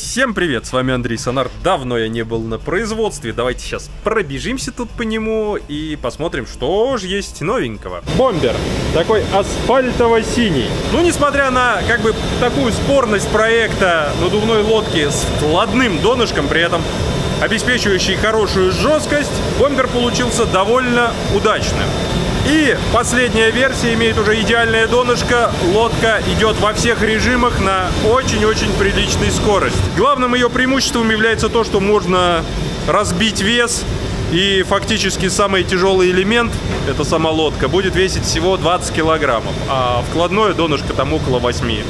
Всем привет, с вами Андрей Сонар. Давно я не был на производстве. Давайте сейчас пробежимся тут по нему и посмотрим, что же есть новенького. Бомбер. Такой асфальтово-синий. Ну, несмотря на как бы такую спорность проекта надувной лодки с вкладным донышком, при этом обеспечивающий хорошую жесткость, бомбер получился довольно удачным. И последняя версия имеет уже идеальное донышко. Лодка идет во всех режимах на очень-очень приличной скорости. Главным ее преимуществом является то, что можно разбить вес. И фактически самый тяжелый элемент, это сама лодка, будет весить всего 20 килограммов. А вкладное донышко там около 8.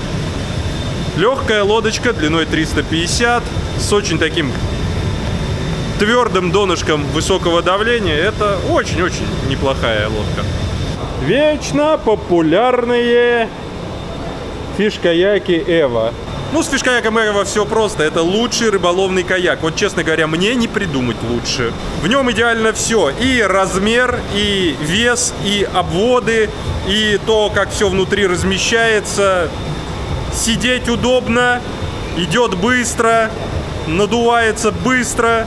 Легкая лодочка длиной 350 с очень таким твердым донышком высокого давления, это очень-очень неплохая лодка. Вечно популярные фишкаяки Эва. Ну, с фишкаяком Эва все просто. Это лучший рыболовный каяк. Вот, честно говоря, мне не придумать лучше. В нем идеально все. И размер, и вес, и обводы, и то, как все внутри размещается. Сидеть удобно, идет быстро, надувается быстро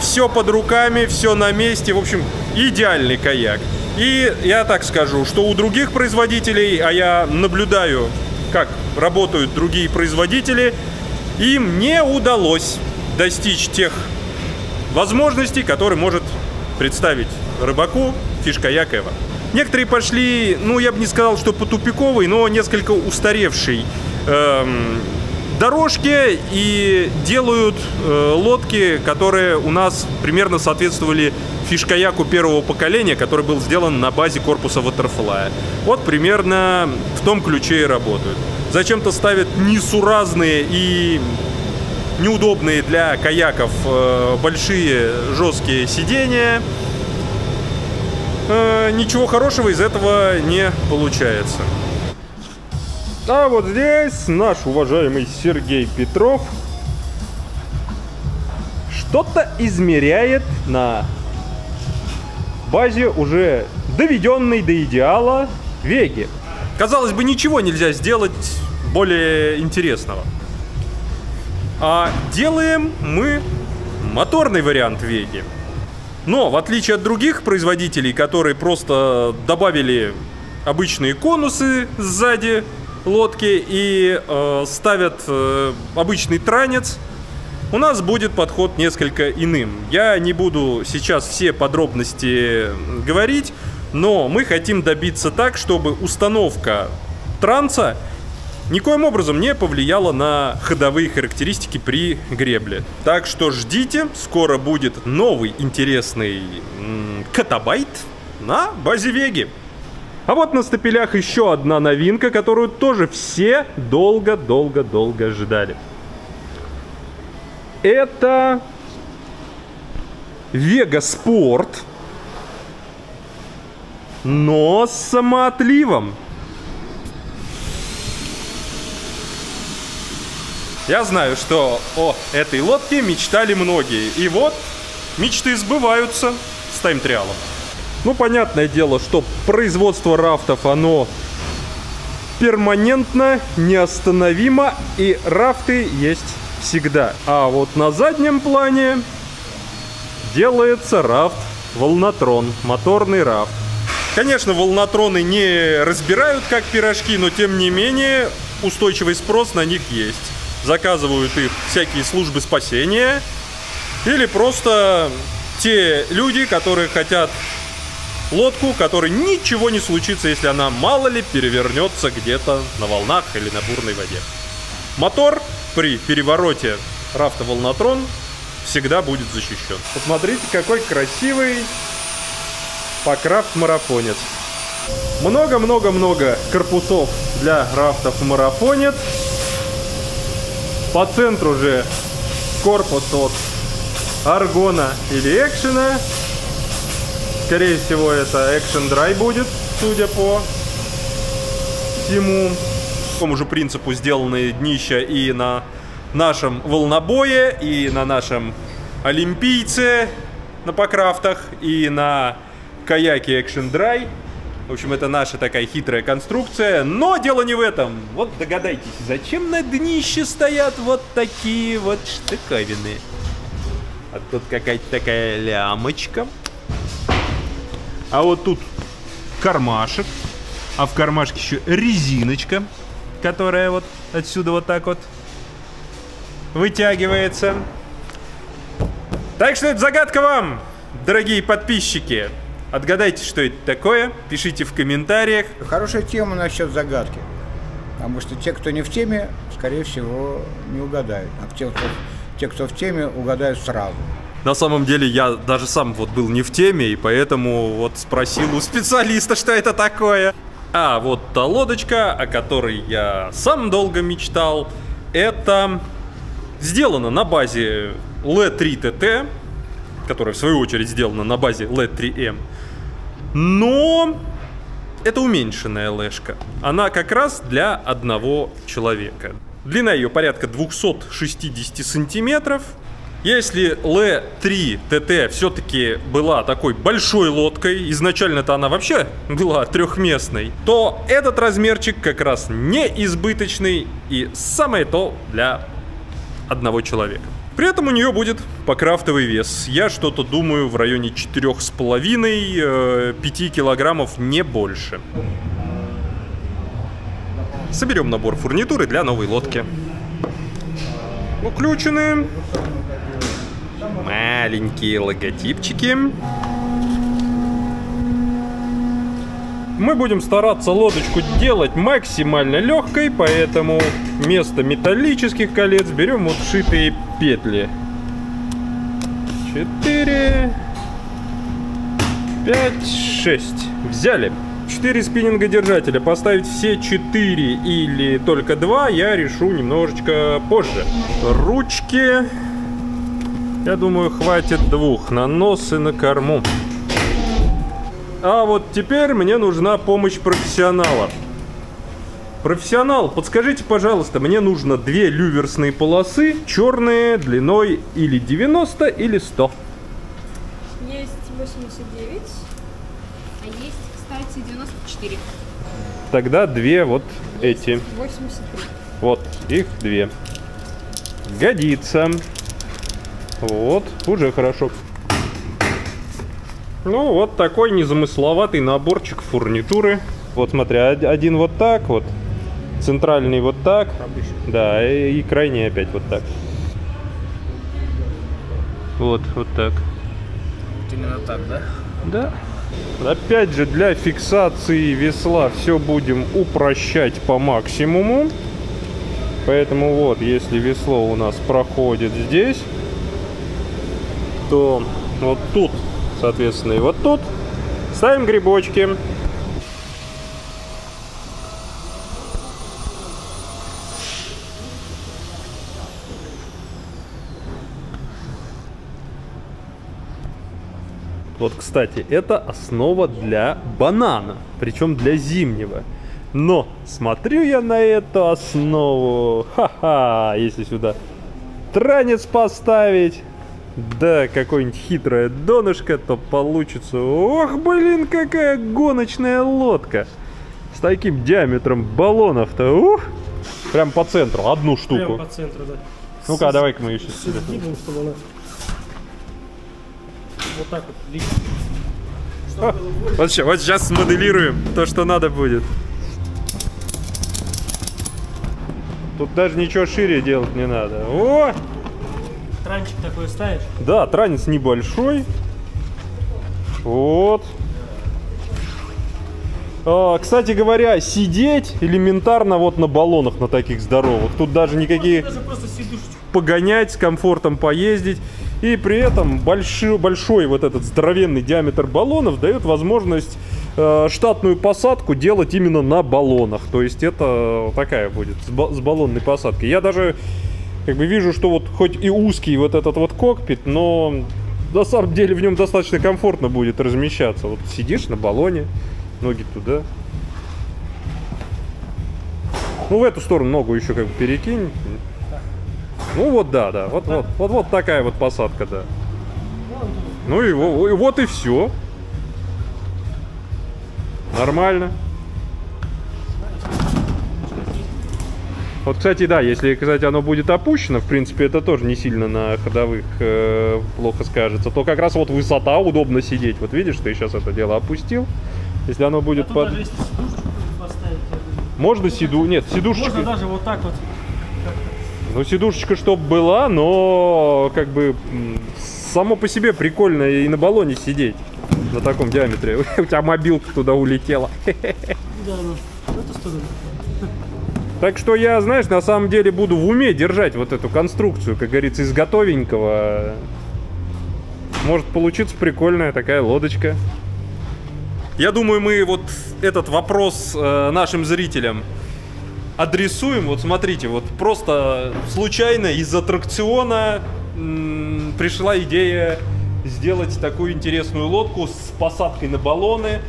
все под руками, все на месте. В общем, идеальный каяк. И я так скажу, что у других производителей, а я наблюдаю, как работают другие производители, им не удалось достичь тех возможностей, которые может представить рыбаку фишкаяк Эва. Некоторые пошли, ну, я бы не сказал, что по тупиковой, но несколько устаревшей эм, дорожки и делают э, лодки, которые у нас примерно соответствовали фишкаяку первого поколения, который был сделан на базе корпуса Waterfly. Вот примерно в том ключе и работают. Зачем-то ставят несуразные и неудобные для каяков э, большие жесткие сидения. Э, ничего хорошего из этого не получается. А вот здесь наш уважаемый Сергей Петров что-то измеряет на базе уже доведенной до идеала Веги. Казалось бы, ничего нельзя сделать более интересного. А делаем мы моторный вариант Веги. Но, в отличие от других производителей, которые просто добавили обычные конусы сзади лодки и э, ставят э, обычный транец, у нас будет подход несколько иным. Я не буду сейчас все подробности говорить, но мы хотим добиться так, чтобы установка транса никоим образом не повлияла на ходовые характеристики при гребле. Так что ждите, скоро будет новый интересный катабайт на базе Веги. А вот на стапелях еще одна новинка, которую тоже все долго-долго-долго ждали. Это Вега Спорт, но с самоотливом. Я знаю, что о этой лодке мечтали многие. И вот мечты сбываются с тайм-триалом. Ну, понятное дело, что производство рафтов, оно перманентно, неостановимо, и рафты есть всегда. А вот на заднем плане делается рафт волнотрон, моторный рафт. Конечно, волнотроны не разбирают как пирожки, но тем не менее устойчивый спрос на них есть. Заказывают их всякие службы спасения или просто те люди, которые хотят лодку, которой ничего не случится, если она, мало ли, перевернется где-то на волнах или на бурной воде. Мотор при перевороте рафта Волнотрон всегда будет защищен. Посмотрите, какой красивый покрафт-марафонец. Много-много-много корпусов для рафтов марафонец. По центру же корпус от аргона или экшена Скорее всего, это Action Dry будет, судя по всему. По такому же принципу сделаны днища и на нашем волнобое, и на нашем олимпийце на покрафтах, и на каяке Action Dry. В общем, это наша такая хитрая конструкция. Но дело не в этом. Вот догадайтесь, зачем на днище стоят вот такие вот штуковины? А тут какая-то такая лямочка. А вот тут кармашек. А в кармашке еще резиночка, которая вот отсюда вот так вот вытягивается. Так что это загадка вам, дорогие подписчики. Отгадайте, что это такое, пишите в комментариях. Хорошая тема насчет загадки. Потому что те, кто не в теме, скорее всего, не угадают. А те, кто, те, кто в теме, угадают сразу. На самом деле я даже сам вот был не в теме, и поэтому вот спросил у специалиста, что это такое. А вот та лодочка, о которой я сам долго мечтал, это сделано на базе L3TT, которая в свою очередь сделана на базе L3M. Но это уменьшенная лэшка. Она как раз для одного человека. Длина ее порядка 260 сантиметров. Если Л3 ТТ все-таки была такой большой лодкой, изначально-то она вообще была трехместной, то этот размерчик как раз не избыточный и самое то для одного человека. При этом у нее будет покрафтовый вес. Я что-то думаю в районе 4,5-5 э, килограммов, не больше. Соберем набор фурнитуры для новой лодки. Включены. Маленькие логотипчики. Мы будем стараться лодочку делать максимально легкой, поэтому вместо металлических колец берем вот вшитые петли. 4, 5, 6. Взяли. 4 спиннинга держателя. Поставить все 4 или только 2 я решу немножечко позже. Ручки. Я думаю, хватит двух. На нос и на корму. А вот теперь мне нужна помощь профессионала. Профессионал, подскажите, пожалуйста, мне нужно две люверсные полосы, черные, длиной или 90, или 100. Есть 89, а есть, кстати, 94. Тогда две вот эти. 83. Вот, их две. Годится. Вот, уже хорошо. Ну, вот такой незамысловатый наборчик фурнитуры. Вот смотри, один вот так вот, центральный вот так, да, и, и крайний опять вот так. Вот, вот так. Именно так, да? Да. Опять же, для фиксации весла все будем упрощать по максимуму. Поэтому вот, если весло у нас проходит здесь, то вот тут соответственно, и вот тут ставим грибочки. Вот, кстати, это основа для банана, причем для зимнего. Но смотрю я на эту основу, ха-ха, если сюда транец поставить, да, какое-нибудь хитрое донышко, то получится... Ох, блин, какая гоночная лодка! С таким диаметром баллонов-то, ух! Прям по центру, одну штуку. Прям по центру, да. Ну-ка, давай-ка мы сюда. Сдвигаем, чтобы она... Вот так вот вот, сейчас, вот сейчас смоделируем то, что надо будет. Тут даже ничего шире делать не надо. О! Транчик такой ставишь? Да, транец небольшой. Вот. А, кстати говоря, сидеть элементарно вот на баллонах на таких здоровых. Тут даже никакие... Даже погонять, с комфортом поездить. И при этом большой, большой вот этот здоровенный диаметр баллонов дает возможность э, штатную посадку делать именно на баллонах. То есть это такая будет с, с баллонной посадкой. Я даже как бы вижу, что вот хоть и узкий вот этот вот кокпит, но на самом деле в нем достаточно комфортно будет размещаться. Вот сидишь на баллоне, ноги туда. Ну, в эту сторону ногу еще как бы перекинь. Ну вот, да, да. Вот, вот, вот, вот такая вот посадка, да. Ну и, и вот и все. Нормально. Вот, кстати, да, если, кстати, оно будет опущено, в принципе, это тоже не сильно на ходовых э, плохо скажется, то как раз вот высота удобно сидеть. Вот видишь, ты сейчас это дело опустил. Если оно А будет тут под... даже если сидушечку поставить, Можно сиду... Нет, сидушечка... можно даже вот так вот. Ну, сидушечка чтоб была, но как бы само по себе прикольно и на баллоне сидеть на таком диаметре. У тебя мобилка туда улетела. Да, ну, в эту сторону. Так что я, знаешь, на самом деле буду в уме держать вот эту конструкцию, как говорится, из готовенького. Может получиться прикольная такая лодочка. Я думаю, мы вот этот вопрос э, нашим зрителям адресуем. Вот смотрите, вот просто случайно из аттракциона м, пришла идея сделать такую интересную лодку с посадкой на баллоны,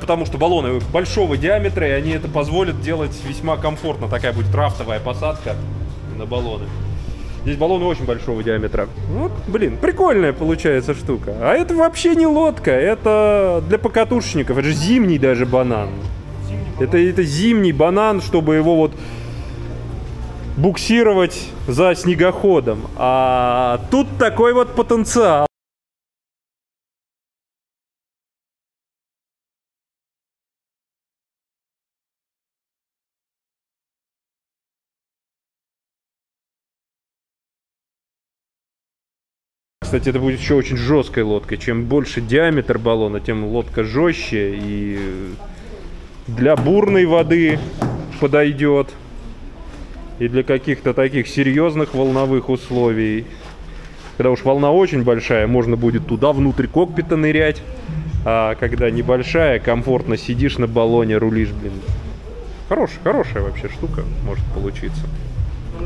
потому что баллоны большого диаметра, и они это позволят делать весьма комфортно. Такая будет рафтовая посадка на баллоны. Здесь баллоны очень большого диаметра. Вот, блин, прикольная получается штука. А это вообще не лодка, это для покатушечников. Это же зимний даже банан. Это, это зимний банан, чтобы его вот буксировать за снегоходом. А тут такой вот потенциал. Кстати, это будет еще очень жесткой лодкой. Чем больше диаметр баллона, тем лодка жестче и для бурной воды подойдет. И для каких-то таких серьезных волновых условий. Когда уж волна очень большая, можно будет туда внутрь кокпита нырять. А когда небольшая, комфортно сидишь на баллоне, рулишь, блин. Хорошая, хорошая вообще штука может получиться.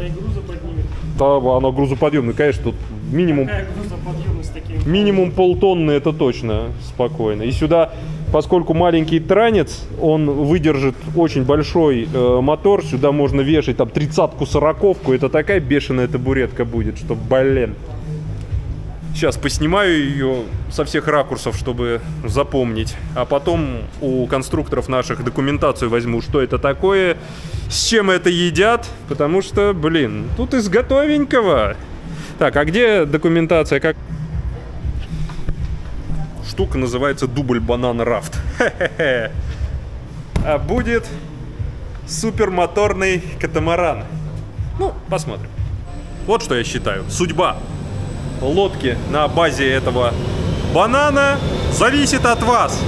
Она и груза поднимет. Да, она грузоподъемная, конечно, тут минимум Какая грузоподъемность таким? Минимум полтонны это точно спокойно. И сюда, поскольку маленький транец, он выдержит очень большой э, мотор. Сюда можно вешать там тридцатку, сороковку. Это такая бешеная табуретка будет, что, блин. Сейчас поснимаю ее со всех ракурсов, чтобы запомнить. А потом у конструкторов наших документацию возьму, что это такое, с чем это едят. Потому что, блин, тут из готовенького. Так, а где документация? Как штука называется дубль банан рафт. А будет супермоторный катамаран. Ну, посмотрим. Вот что я считаю. Судьба лодки на базе этого банана зависит от вас.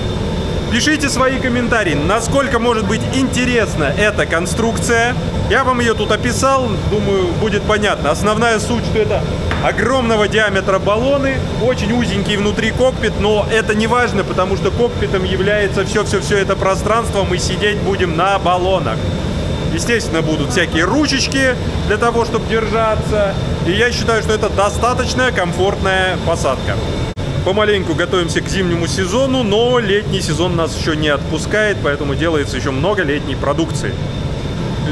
Пишите свои комментарии, насколько может быть интересна эта конструкция. Я вам ее тут описал, думаю, будет понятно. Основная суть, что это огромного диаметра баллоны, очень узенький внутри кокпит, но это не важно, потому что кокпитом является все-все-все это пространство, мы сидеть будем на баллонах. Естественно, будут всякие ручечки для того, чтобы держаться. И я считаю, что это достаточно комфортная посадка. Помаленьку готовимся к зимнему сезону, но летний сезон нас еще не отпускает, поэтому делается еще много летней продукции.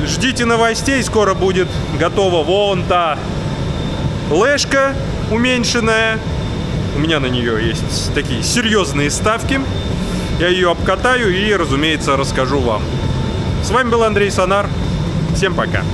Ждите новостей, скоро будет готова вон та лэшка уменьшенная. У меня на нее есть такие серьезные ставки. Я ее обкатаю и, разумеется, расскажу вам. С вами был Андрей Сонар. Всем пока.